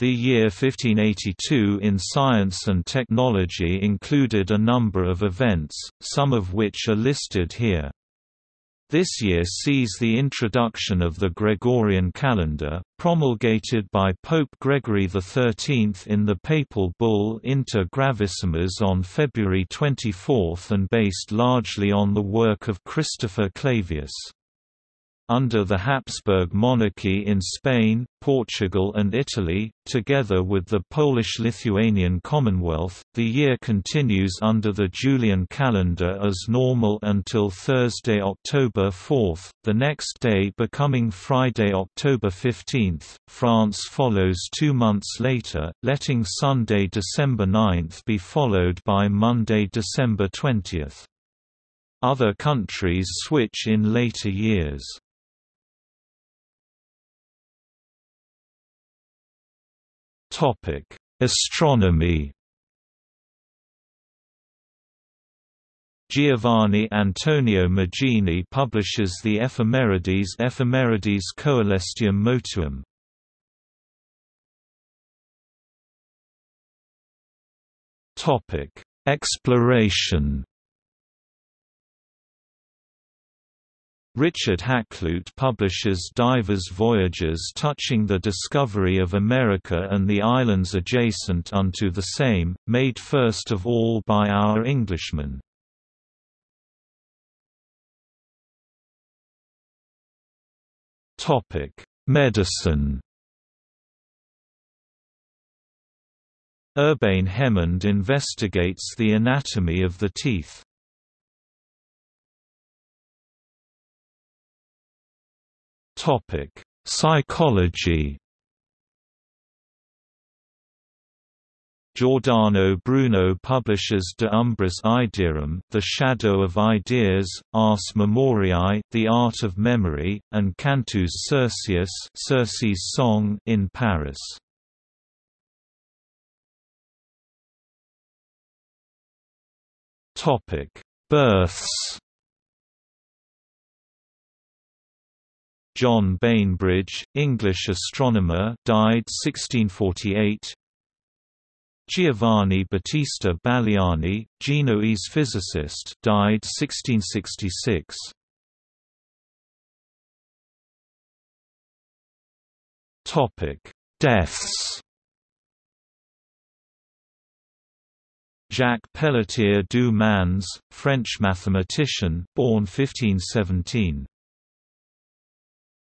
The year 1582 in science and technology included a number of events, some of which are listed here. This year sees the introduction of the Gregorian calendar, promulgated by Pope Gregory XIII in the papal bull Inter Gravissimas on February 24 and based largely on the work of Christopher Clavius. Under the Habsburg monarchy in Spain, Portugal and Italy, together with the Polish-Lithuanian Commonwealth, the year continues under the Julian calendar as normal until Thursday, October 4, the next day becoming Friday, October 15. France follows two months later, letting Sunday, December 9 be followed by Monday, December 20. Other countries switch in later years. Topic: Astronomy. Giovanni Antonio Magini publishes the Ephemerides Ephemerides Coelestium Motuum. Topic: Exploration. Richard Hakluyt publishes divers voyages touching the discovery of America and the islands adjacent unto the same, made first of all by our Englishmen. Medicine Urbain Hémard investigates the anatomy of the teeth. Topic: Psychology. Giordano Bruno publishes De Umbris Idearum, The Shadow of Ideas, Ars Memoriae, The Art of Memory, and Cantus Circeus, Circe's Song in Paris. Topic: Births. John Bainbridge, English astronomer, died 1648. Giovanni Battista Baliani, Genoese physicist, died 1666. Topic: Deaths. Jacques Pelletier du Mans, French mathematician, born 1517.